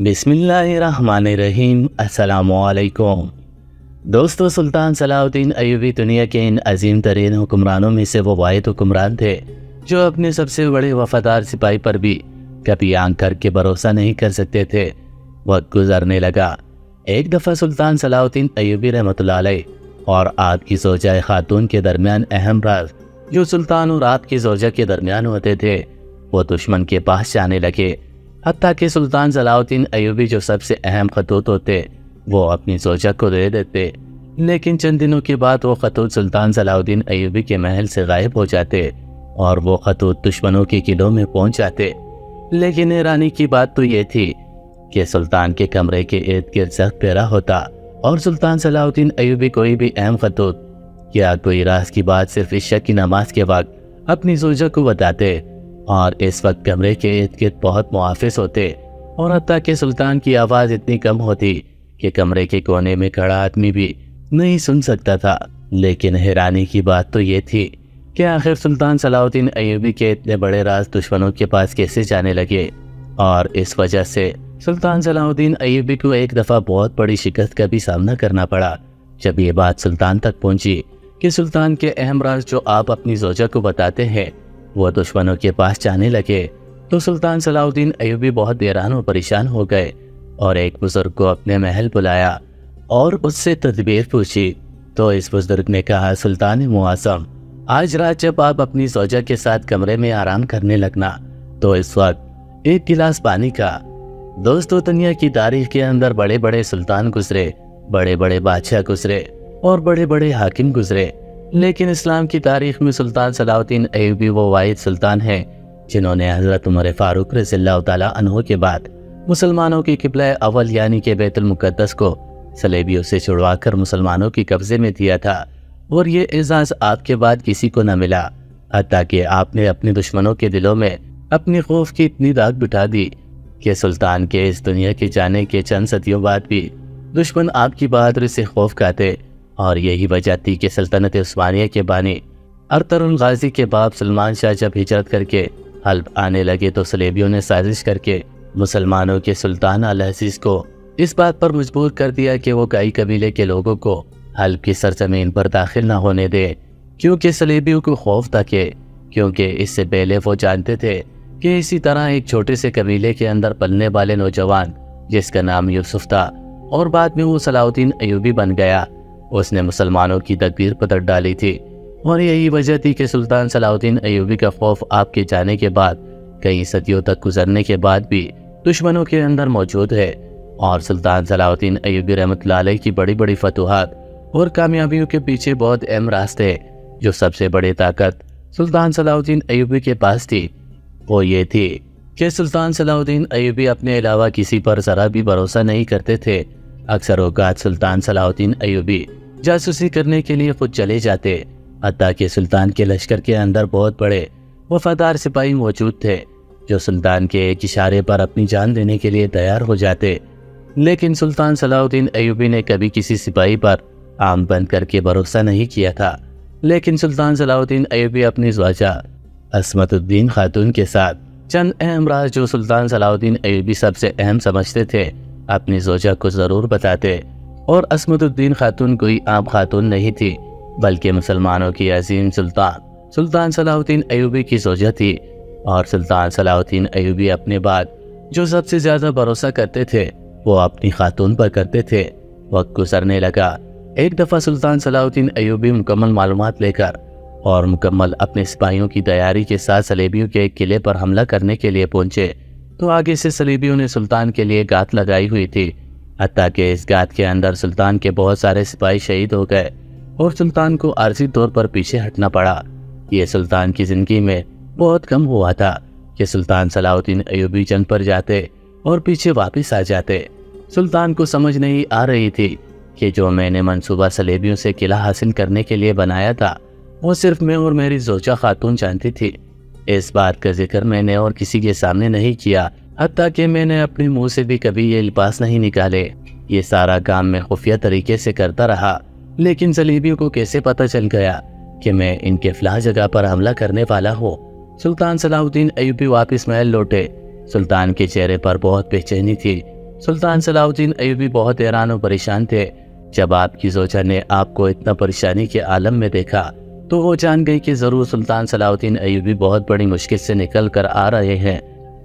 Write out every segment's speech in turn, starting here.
बिस्मिल्लाहिर्रहमानिर्रहीम। अस्सलामुअलैकुम। दोस्तों, सुल्तान सलाउद्दीन अयूबी दुनिया के इन अजीम तरीन हुक्मरानों में से वो वाद हुक्मरान थे, जो अपने सबसे बड़े वफादार सिपाही पर भी कभी आँख करके भरोसा नहीं कर सकते थे। वक्त गुजरने लगा। एक दफ़ा सुल्तान सलाउद्दीन अयूबी रहमत और आपकी जोजा खातून के दरमियान अहम राज, जो सुल्तान और आपकी जोजा के दरमियान होते थे, वो दुश्मन के पास जाने लगे। हती कि सुल्तान सलाउद्दीन अयूबी जो सबसे अहम खतूत होते, वो अपनी जोजा को दे देते। लेकिन चंद दिनों के बाद वो खतूत सुल्तान सलाउद्दीन अयूबी के महल से गायब हो जाते और वो खतूत दुश्मनों के किलों में पहुँच जाते। लेकिन हैरानी की बात तो ये थी कि सुल्तान के कमरे के इर्द गिर्द सख्त पैरा होता और सुल्तान सलाउद्दीन अयूबी कोई भी अहम खतूत। या कोई राज की बात सिर्फ़ ईशा की नमाज़ के वक्त अपनी जोजा को बताते और इस वक्त कमरे के इर्द गिर्द बहुत मुहाफ़ होते और हती कि सुल्तान की आवाज़ इतनी कम होती कि कमरे के कोने में खड़ा आदमी भी नहीं सुन सकता था। लेकिन हैरानी की बात तो ये थी कि आखिर सुल्तान सलाउद्दीन अयूबी के इतने बड़े राज दुश्मनों के पास कैसे जाने लगे और इस वजह से सुल्तान सलाउद्दीन अयूबी को एक दफ़ा बहुत बड़ी शिकस्त का भी सामना करना पड़ा। जब ये बात सुल्तान तक पहुँची कि सुल्तान के अहम राज जो आप अपनी जोजा को बताते हैं वो दुश्मनों के पास जाने लगे। तो सुल्तान सलाउद्दीन अयूबी बहुत देरान और परेशान हो गए और एक बुज़ुर्ग को अपने महल बुलाया और उससे तदबीर पूछी। तो इस बुज़ुर्ग ने कहा, सुल्तान मुआसम आज रात जब आप अपनी सोजा के साथ कमरे में आराम करने लगना तो इस वक्त एक गिलास पानी का दोस्तों दुनिया की तारीख के अंदर बड़े बड़े सुल्तान गुजरे बड़े बड़े बादशाह गुजरे और बड़े बड़े हाकिम गुजरे। लेकिन इस्लाम की तारीख में सुल्तान सलाउद्दीन अयूबी वो वाहिद सुल्तान हैं, जिन्होंने हज़रत उमर फ़ारूक रज़ील्लाहु ताला के बाद मुसलमानों की किबला अवल यानी के बैतुलमुक़द्दस को सलेबियों से छुड़वाकर मुसलमानों के कब्ज़े में दिया था और ये एजाज़ आपके बाद किसी को न मिला हती कि आपने अपने दुश्मनों के दिलों में अपनी खौफ की इतनी दाग बिठा दी कि सुल्तान के इस दुनिया के जाने के चंद सदियों बाद भी दुश्मन आपकी बहादुरी से खौफ खाते और यही वजह थी कि सल्तनत उस्मानिया के बानी अरतरुल गाजी के बाप सलमान शाह जब हिजरत करके हल्ब आने लगे तो सलेबियों ने साजिश करके मुसलमानों के सुल्तान अलजीज को इस बात पर मजबूर कर दिया कि वो कई कबीले के लोगों को हल्ब की सरजमीन पर दाखिल न होने दे, क्योंकि सलेबियों को खौफ था कि, क्योंकि इससे पहले वो जानते थे कि इसी तरह एक छोटे से कबीले के अंदर पलने वाले नौजवान, जिसका नाम यूसुफ था, और बाद में वो सलाउद्दीन अयूबी बन गया। उसने मुसलमानों की तकदीर पतर डाली थी। और यही वजह थी कि सुल्तान सलाउद्दीन अयूबी का खौफ आपके जाने के बाद, कई सदियों तक गुजरने के बाद भी दुश्मनों के अंदर मौजूद है। और सुल्तान सलाउद्दीन अयूबी रहमत की बड़ी बड़ी फतूहत और कामयाबियों के पीछे बहुत अहम रास्ते जो सबसे बड़ी ताकत सुल्तान सलाउद्दीन अयूबी के पास थी। वो ये थी कि सुल्तान सलाउद्दीन अयूबी अपने अलावा किसी पर ज़रा भी भरोसा नहीं करते थे। अक्सर औकात सुल्तान सलाउद्दीन अयूबी जासूसी करने के लिए खुद चले जाते। हती कि सुल्तान के लश्कर के अंदर बहुत बड़े वफादार सिपाही मौजूद थे, जो सुल्तान के एक इशारे पर अपनी जान देने के लिए तैयार हो जाते। लेकिन सुल्तान सलाउद्दीन अयूबी ने कभी किसी सिपाही पर आम बंद करके भरोसा नहीं किया था। लेकिन सुल्तान सलाउद्दीन अयूबी अपनी ख्वाजा असमतुद्दीन खातून के साथ चंद अहम राज जो सुल्तान सलाउद्दीन अयूबी सबसे अहम समझते थे, अपनी जोजा को ज़रूर बताते। और असमतुद्दीन खातून कोई आम खातून नहीं थी, बल्कि मुसलमानों की अजीम सुल्तान सुल्तान सलाउद्दीन अयूबी की जोजा थी। और सुल्तान सलाउद्दीन अयूबी अपने बाद जो सबसे ज़्यादा भरोसा करते थे, वो अपनी खातून पर करते थे। वक्त गुजरने लगा। एक दफ़ा सुल्तान सलाउद्दीन अयूबी मुकम्मल मालूम लेकर और मुकम्मल अपने सिपाहियों की तैयारी के साथ सलेबियों के एक किले पर हमला करने के लिए पहुँचे तो आगे से सलेबियों ने सुल्तान के लिए गात लगाई हुई थी। हती कि इस गात के अंदर सुल्तान के बहुत सारे सिपाही शहीद हो गए और सुल्तान को आर्जी तौर पर पीछे हटना पड़ा। ये सुल्तान की ज़िंदगी में बहुत कम हुआ था कि सुल्तान सलाउद्दीन अयूबी जंग पर जाते और पीछे वापस आ जाते। सुल्तान को समझ नहीं आ रही थी कि जो मैंने मंसूबा सलेबियों से किला हासिल करने के लिए बनाया था, वो सिर्फ़ मैं और मेरी जोचा खातून जानती थी। इस बात का ज़िक्र मैंने और किसी के सामने नहीं किया हती कि मैंने अपने मुँह से भी कभी ये लिबास नहीं निकाले। ये सारा काम मैं खुफिया तरीके से करता रहा, लेकिन सलीबियों को कैसे पता चल गया कि मैं इनके फलाह जगह पर हमला करने वाला हूँ? सुल्तान सलाउद्दीन अयूबी वापस महल लौटे। सुल्तान के चेहरे पर बहुत बेचैनी थी। सुल्तान सलाउद्दीन अयूबी बहुत हैरान और परेशान थे। जब आपकी जोजा ने आपको इतना परेशानी के आलम में देखा तो वो जान गई कि ज़रूर सुल्तान सलाउद्दीन अयूबी बहुत बड़ी मुश्किल से निकल कर आ रहे हैं।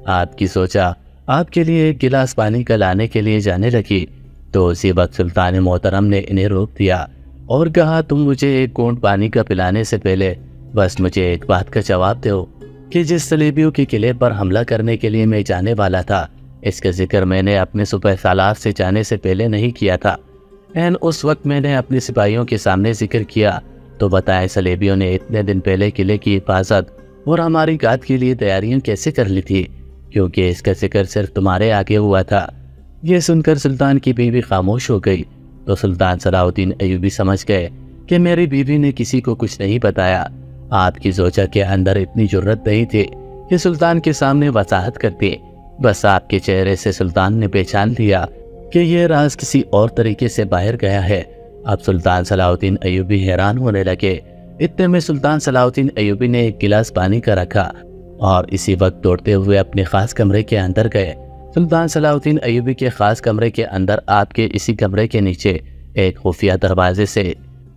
आपकी सोचा आपके लिए एक गिलास पानी का लाने के लिए जाने लगी। तो उसी वक्त सुल्तान मोहतरम ने इन्हें रोक दिया और कहा, तुम मुझे एक कोंट पानी का पिलाने से पहले बस मुझे एक बात का जवाब दो कि जिस सलेबियों के किले पर हमला करने के लिए मैं जाने वाला था, इसका ज़िक्र मैंने अपने सुबह सालार से जाने से पहले नहीं किया था। एन, उस वक्त मैंने अपने सिपाहियों के सामने ज़िक्र किया। तो बताए, सलेबियों ने इतने दिन पहले किले की हिफाजत और हमारी गाद के लिए तैयारियाँ कैसे कर ली थी? क्योंकि इसका ज़िक्र सिर्फ़ तुम्हारे आगे हुआ था। यह सुनकर सुल्तान की बीवी खामोश हो गई तो सुल्तान सलाउद्दीन अयूबी समझ गए कि मेरी बीवी ने किसी को कुछ नहीं बताया। आपकी जोचा के अंदर इतनी ज़रूरत नहीं थी कि सुल्तान के सामने वसाहत करती। बस आपके चेहरे से सुल्तान ने पहचान लिया कि यह राज किसी और तरीके से बाहर गया है। अब सुल्तान सलाउद्दीन अयूबी हैरान होने लगे। इतने में सुल्तान सलाउद्दीन अयूबी ने एक गिलास पानी का रखा। और इसी वक्त दौड़ते हुए अपने खास कमरे के अंदर गए। सुल्तान सलाउद्दीन अयूबी के खास कमरे के अंदर आपके इसी कमरे के नीचे एक खुफिया दरवाजे से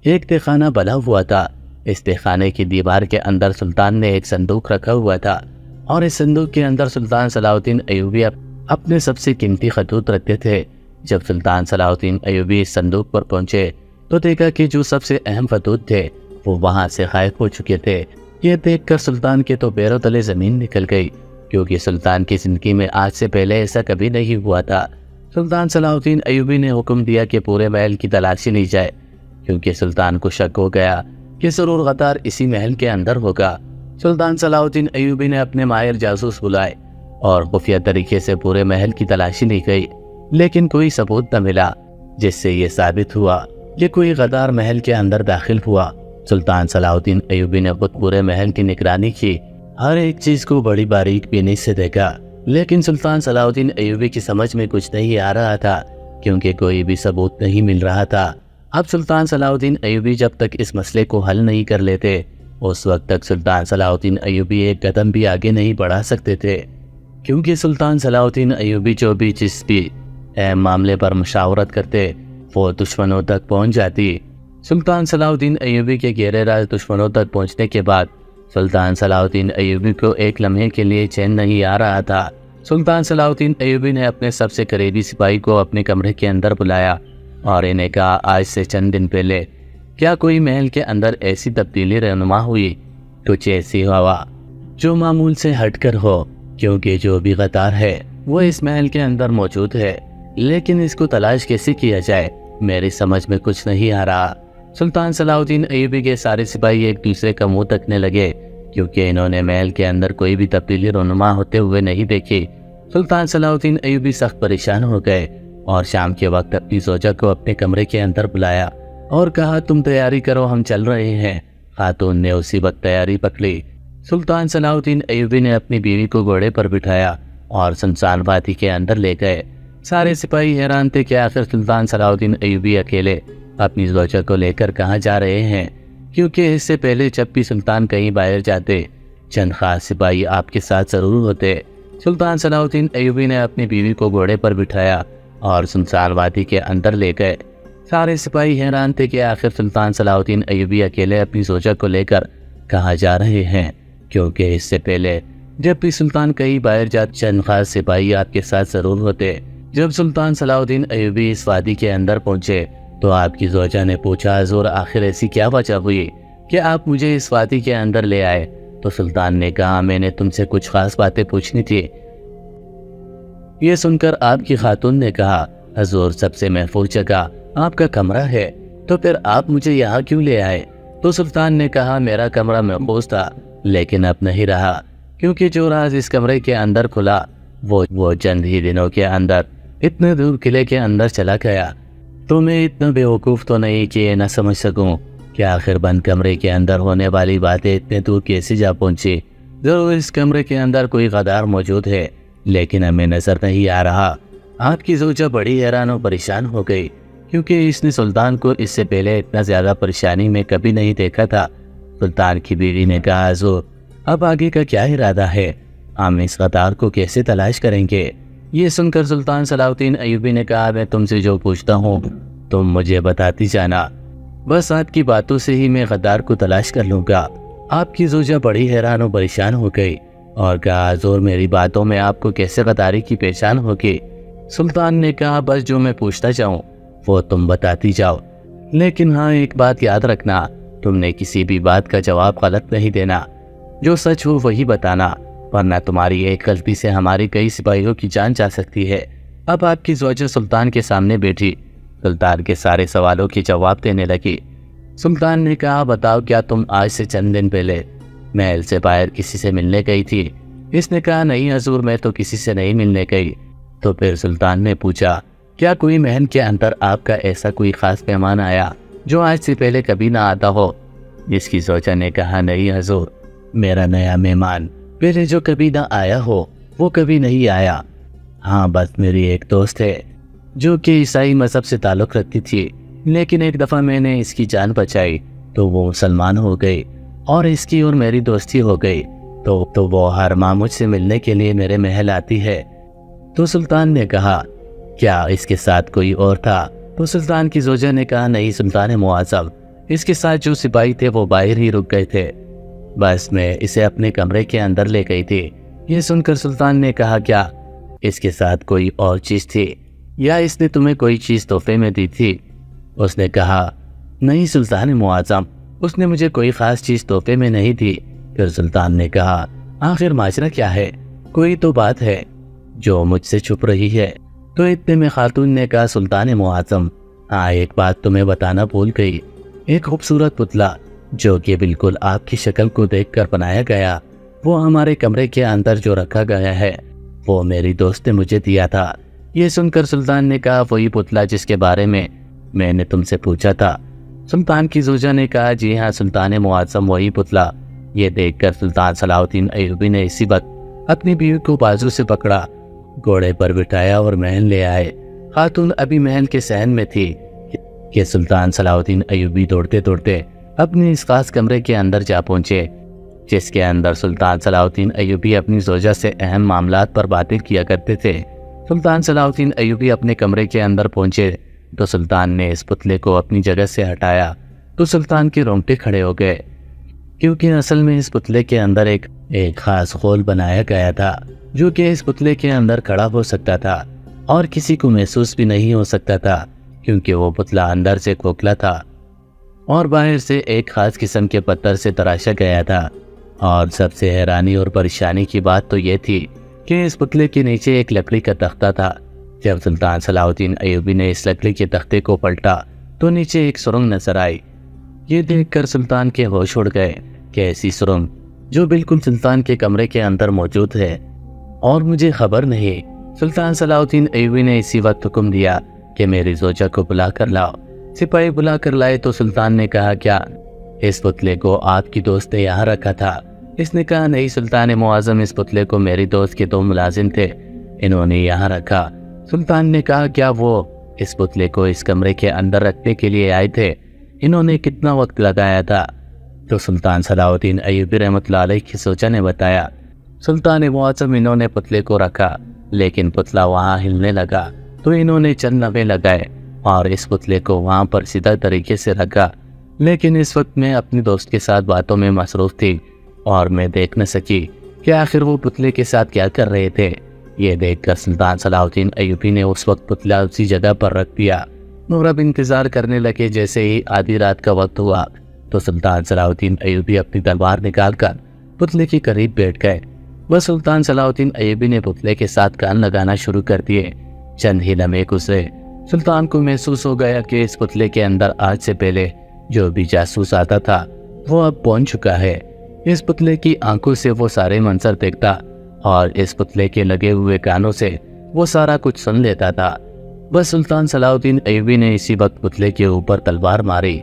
एक तहखाना बना हुआ था। इस तहखाने की दीवार के अंदर सुल्तान ने एक संदूक रखा हुआ था और इस संदूक के अंदर सुल्तान सलाउद्दीन अयूबी अपने सबसे कीमती खतूत रखते थे। जब सुल्तान सलाउद्दीन अयूबी इस संदूक पर पहुँचे तो देखा कि जो सबसे अहम खतूत थे, वो वहाँ से गायब हो चुके थे। ये देखकर सुल्तान के तो पैरों तले ज़मीन निकल गई, क्योंकि सुल्तान की ज़िंदगी में आज से पहले ऐसा कभी नहीं हुआ था। सुल्तान सलाउद्दीन अयूबी ने हुक्म दिया कि पूरे महल की तलाशी ली जाए, क्योंकि सुल्तान को शक हो गया कि ज़रूर गतार इसी महल के अंदर होगा। सुल्तान सलाउद्दीन अयूबी ने अपने माहिर जासूस बुलाए और खुफिया तरीके से पूरे महल की तलाशी ली गई, लेकिन कोई सबूत न मिला, जिससे ये साबित हुआ कि कोई गदार महल के अंदर दाखिल हुआ। सुल्तान सलाउद्दीन अयूबी ने खुद पूरे महल की निगरानी की। हर एक चीज़ को बड़ी बारीक बीनी से देखा, लेकिन सुल्तान सलाउद्दीन अयूबी की समझ में कुछ नहीं आ रहा था, क्योंकि कोई भी सबूत नहीं मिल रहा था। अब सुल्तान सलाउद्दीन अयूबी जब तक इस मसले को हल नहीं कर लेते, उस वक्त तक सुल्तान सलाउद्दीन अयूबी एक कदम भी आगे नहीं बढ़ा सकते थे। क्योंकि सुल्तान सलाउद्दीन अयूबी जो भी जिस भी अहम मामले पर मुशावरत करते, वो दुश्मनों तक पहुँच जाती सुल्तान सलाउद्दीन अयूबी के गहरे राज दुश्मनों तक पहुँचने के बाद, सुल्तान सलाउद्दीन अयूबी को एक लम्हे के लिए चैन नहीं आ रहा था। सुल्तान सलाउद्दीन अयूबी ने अपने सबसे करीबी सिपाही को अपने कमरे के अंदर बुलाया और इन्हें कहा, आज से चंद दिन पहले, क्या कोई महल के अंदर ऐसी तब्दीली रहनुमा हुई? कुछ ऐसी हवा, जो मामूल से हटकर हो, क्योंकि जो भी गतार है, वो इस महल के अंदर मौजूद है। लेकिन इसको तलाश कैसे किया जाए? मेरी समझ में कुछ नहीं आ रहा। सुल्तान सलाउद्दीन अयूबी के सारे सिपाही एक दूसरे का मुँह तकने लगे, क्योंकि इन्होंने महल के अंदर कोई भी तब्दीली रोनुमा होते हुए नहीं देखी। सुल्तान सलाउद्दीन अयूबी सख्त परेशान हो गए और शाम के वक्त अपनी सोजा को अपने कमरे के अंदर बुलाया और कहा, तुम तैयारी करो, हम चल रहे हैं। खातून ने उसी वक्त तैयारी पकड़ी। सुल्तान सलाउद्दीन अयूबी ने अपनी बीवी को घोड़े पर बिठाया और सुनसान वादी के अंदर ले गए। सारे सिपाही हैरान थे कि आखिर सुल्तान सलाउद्दीन अयूबी अकेले अपनी सोजा को लेकर कहाँ जा रहे हैं? क्योंकि इससे पहले जब भी सुल्तान कहीं बाहर जाते, चंद खास सिपाही आपके साथ ज़रूर होते। सुल्तान सलाउद्दीन अयूबी ने अपनी बीवी को घोड़े पर बिठाया और सुनसान वादी के अंदर ले गए। सारे सिपाही हैरान थे कि आखिर सुल्तान सलाउद्दीन अयूबी अकेले अपनी सोचा को लेकर कहाँ जा रहे हैं, क्योंकि इससे पहले जब भी सुल्तान कई बाहर जात चंद खास सिपाही आपके साथ ज़रूर होते। जब सुल्तान सलाउद्दीन अयूबी इस वादी के अंदर पहुँचे तो आपकी जोजा ने पूछा हजूर आखिर ऐसी क्या वजह हुई कि आप मुझे इस वादी के अंदर ले आए? तो सुल्तान ने कहा, मैंने तुमसे कुछ खास बातें पूछनी थी। ये सुनकर आपकी खातून ने कहा, हजूर, सबसे महफूज जगह आपका कमरा है तो फिर आप मुझे यहाँ क्यों ले आए? तो सुल्तान ने कहा, मेरा कमरा महफूज था, लेकिन अब नहीं रहा, क्योंकि जो राज इस कमरे के अंदर खुला, वो वो चंद ही दिनों के अंदर, इतने दूर किले के अंदर चला गया तो मैं इतना बेवकूफ़ तो नहीं कि न समझ सकूँ कि आखिर बंद कमरे के अंदर होने वाली बातें इतने दूर कैसे जा पहुँची। ज़रूर इस कमरे के अंदर कोई गदार मौजूद है, लेकिन हमें नज़र नहीं आ रहा। आपकी सोचा बड़ी हैरान और परेशान हो गई, क्योंकि इसने सुल्तान को इससे पहले इतना ज़्यादा परेशानी में कभी नहीं देखा था। सुल्तान की बीवी ने कहा, हजूर, अब आगे का क्या इरादा है? हम इस कतार को कैसे तलाश करेंगे? ये सुनकर सुल्तान सलाउद्दीन अयूबी ने कहा, मैं तुमसे जो पूछता हूँ, तुम मुझे बताती जाना। बस आपकी बातों से ही मैं गद्दार को तलाश कर लूँगा। आपकी जोजा बड़ी हैरान और परेशान हो गई। और कहा ज़ोर मेरी बातों में आपको कैसे गद्दारी की पहचान होगी? सुल्तान ने कहा, बस जो मैं पूछता जाऊँ, वो तुम बताती जाओ। लेकिन हाँ एक बात याद रखना, तुमने किसी भी बात का जवाब गलत नहीं देना। जो सच हो, वही बताना। वरना तुम्हारी एक गलती से हमारी कई सिपाहियों की जान जा सकती है। अब आपकी वजह सुल्तान के सामने बैठी। सुल्तान के सारे सवालों के जवाब देने लगी। सुल्तान ने कहा, बताओ क्या तुम आज से चंद दिन पहले महल से बाहर किसी से मिलने गई थी? इसने कहा, नहीं हजूर, मैं तो किसी से नहीं मिलने गई। तो फिर सुल्तान ने पूछा, क्या कोई महल के अंदर आपका ऐसा कोई खास मेहमान आया जो आज से पहले कभी ना आता हो? जिसकी सोचा ने कहा, नहीं हजूर, मेरा नया मेहमान पहले जो कभी ना आया हो, वो कभी नहीं आया। हाँ बस मेरी एक दोस्त है, जो कि ईसाई मज़हब से ताल्लुक़ रखती थी, लेकिन एक दफ़ा मैंने इसकी जान बचाई तो वो मुसलमान हो गई, और इसकी और मेरी दोस्ती हो गई तो तो वो हर माह मुझसे मिलने के लिए मेरे महल आती है। तो सुल्तान ने कहा, क्या इसके साथ कोई और था? तो सुल्तान की जोजा ने कहा, नहीं, सुल्तान मुआजम इसके साथ जो सिपाही थे, वो बाहर ही रुक गए थे। बस मैं इसे अपने कमरे के अंदर ले गई थी। ये सुनकर सुल्तान ने कहा, क्या इसके साथ कोई और चीज़ थी? या इसने तुम्हें कोई चीज़ तोहफे में दी थी? उसने कहा, नहीं सुल्तान मुआजम, उसने मुझे कोई खास चीज़ तोहफे में नहीं दी। फिर सुल्तान ने कहा, आखिर माजरा क्या है? कोई तो बात है, जो मुझसे छुप रही है। तो इतने में खातून ने कहा, सुल्तान मुआजम हाँ एक बात तुम्हें बताना भूल गई। एक खूबसूरत पुतला जो कि बिल्कुल आपकी शक्ल को देखकर बनाया गया, वो हमारे कमरे के अंदर जो रखा गया है, वो मेरी दोस्त ने मुझे दिया था। ये सुनकर सुल्तान ने कहा, वही पुतला जिसके बारे में मैंने तुमसे पूछा था। सुल्तान की जोजा ने कहा, जी हाँ सुल्तान मुआजम, वही पुतला। ये देखकर सुल्तान सलाउद्दीन अयूबी ने इसी वक्त अपनी बीवी को बाजू से पकड़ा, घोड़े पर बिठाया और महल ले आए। खातून अभी महल के सहन में थी। कि सुल्तान सलाउद्दीन अयूबी दौड़ते दौड़ते अपने इस खास कमरे के अंदर जा पहुँचे, जिसके अंदर सुल्तान सलाउद्दीन अयूबी अपनी जोजा से अहम मामला पर बातें किया करते थे। सुल्तान सलाउद्दीन अयूबी अपने कमरे के अंदर पहुँचे तो सुल्तान ने इस पुतले को अपनी जगह से हटाया तो सुल्तान के रोंगटे खड़े हो गए। क्योंकि असल में इस पुतले के अंदर एक एक खास खोल बनाया गया था, जो कि इस पुतले के अंदर खड़ा हो सकता था, और किसी को महसूस भी नहीं हो सकता था, क्योंकि वो पुतला अंदर से खोखला था। और बाहर से एक खास किस्म के पत्थर से तराशा गया था। और सबसे हैरानी और परेशानी की बात तो ये थी कि इस पुतले के नीचे एक लकड़ी का तख्ता था। जब सुल्तान सलाउद्दीन अयूबी ने इस लकड़ी के तख्ते को पलटा तो नीचे एक सुरंग नज़र आई। ये देखकर सुल्तान के होश उड़ गए कि ऐसी सुरंग, जो बिल्कुल सुल्तान के कमरे के अंदर मौजूद है। और मुझे खबर नहीं, सुल्तान सलाउद्दीन अयूबी ने इसी वक्त हुक्म दिया कि मेरी जोजा को बुला कर लाओ। सिपाही बुला कर लाए तो सुल्तान ने कहा, क्या इस पुतले को आपकी दोस्त ने यहाँ रखा था? इसने कहा, नहीं सुल्तान मुआजम इस पुतले को मेरी दोस्त के दो मुलाजिम थे, इन्होंने यहाँ रखा। सुल्तान ने कहा, क्या वो इस पुतले को इस कमरे के अंदर रखने के लिए आए थे? इन्होंने कितना वक्त लगाया था? तो सुल्तान सलाउद्दीन अयूबी रहमत की सोचा ने बताया, सुल्तान मुआजम इन्होंने पुतले को रखा, लेकिन पुतला वहाँ हिलने लगा तो इन्होंने चंद लगाए। और इस पुतले को वहाँ पर सीधा तरीके से रखा। लेकिन इस वक्त मैं अपनी दोस्त के साथ बातों में मसरूफ थी और मैं देख न सकी कि आखिर वो पुतले के साथ क्या कर रहे थे। ये देखकर सुल्तान सलाउद्दीन अयूबी ने उस वक्त पुतला उसी जगह पर रख दिया और अब इंतज़ार करने लगे जैसे ही आधी रात का वक्त हुआ। तो सुल्तान सलाउद्दीन अयूबी अपनी तलवार निकाल कर पुतले के करीब बैठ गए। वह सुल्तान सलाउद्दीन अयूबी ने पुतले के साथ कान लगाना शुरू कर दिए। चंद ही लम्हे गुजरे। सुल्तान को महसूस हो गया कि इस पुतले के अंदर आज से पहले जो भी जासूस आता था, वो अब पहुँच चुका है। इस पुतले की आँखों से वो सारे मंजर देखता और इस पुतले के लगे हुए कानों से वो सारा कुछ सुन लेता था। बस सुल्तान सलाउद्दीन अयूबी ने इसी वक्त पुतले के ऊपर तलवार मारी।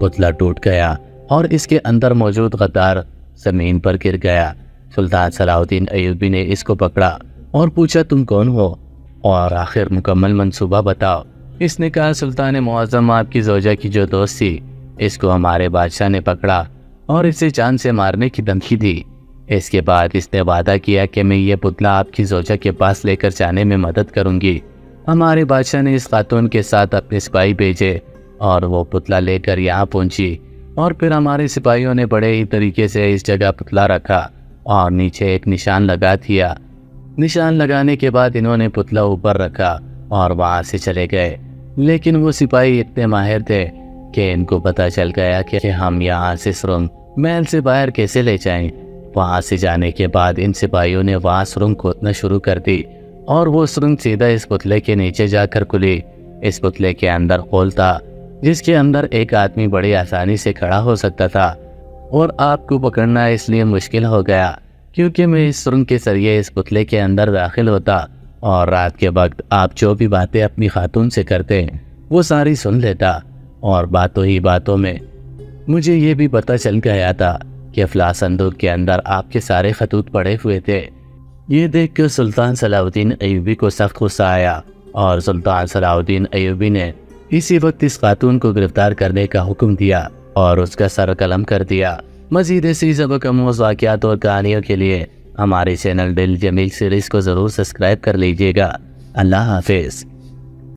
पुतला टूट गया और इसके अंदर मौजूद गद्दार ज़मीन पर गिर गया। सुल्तान सलाउद्दीन अयूबी ने इसको पकड़ा और पूछा, तुम कौन हो? और आखिर मुकम्मल मंसूबा बताओ। इसने कहा, सुल्तान मुआजम आपकी जोजा की जो दोस्त थी, इसको हमारे बादशाह ने पकड़ा और इसे जान से मारने की धमकी दी। इसके बाद इसने वादा किया कि मैं ये पुतला आपकी जोजा के पास लेकर जाने में मदद करूँगी। हमारे बादशाह ने इस खातून के साथ अपने सिपाही भेजे और वो पुतला लेकर यहाँ पहुँची और फिर हमारे सिपाहियों ने बड़े ही तरीके से इस जगह पुतला रखा और नीचे एक निशान लगा दिया। निशान लगाने के बाद इन्होंने पुतला ऊपर रखा और वहाँ से चले गए। लेकिन वो सिपाही इतने माहिर थे कि इनको पता चल गया कि हम यहाँ से सुरंग, महल से बाहर कैसे ले जाएँ। वहाँ से जाने के बाद इन सिपाहियों ने वहाँ सुरंग खोदना शुरू कर दी और वो सुरंग सीधा इस पुतले के नीचे जाकर खुली। इस पुतले के अंदर होल था, जिसके अंदर एक आदमी बड़ी आसानी से खड़ा हो सकता था और आपको पकड़ना इसलिए मुश्किल हो गया। क्योंकि मैं इस सुरंग के ज़रिए इस पुतले के अंदर दाखिल होता और रात के वक्त आप जो भी बातें अपनी खातून से करते वो सारी सुन लेता और बातों ही बातों में मुझे ये भी पता चल गया था कि अफला संदूक के अंदर आपके सारे खतूत पड़े हुए थे। ये देख कर सुल्तान सलाउद्दीन अयूबी को सख्त गुस्सा आया और सुल्तान सलाउद्दीन अयूबी ने इसी वक्त इस खातून को गिरफ़्तार करने का हुक्म दिया और उसका सर कलम कर दिया। मजीद ऐसी सबक वाक़ात और कहानियों के लिए हमारे चैनल दिल जमील सीरीज़ को ज़रूर सब्सक्राइब कर लीजिएगा। अल्लाह हाफिज़।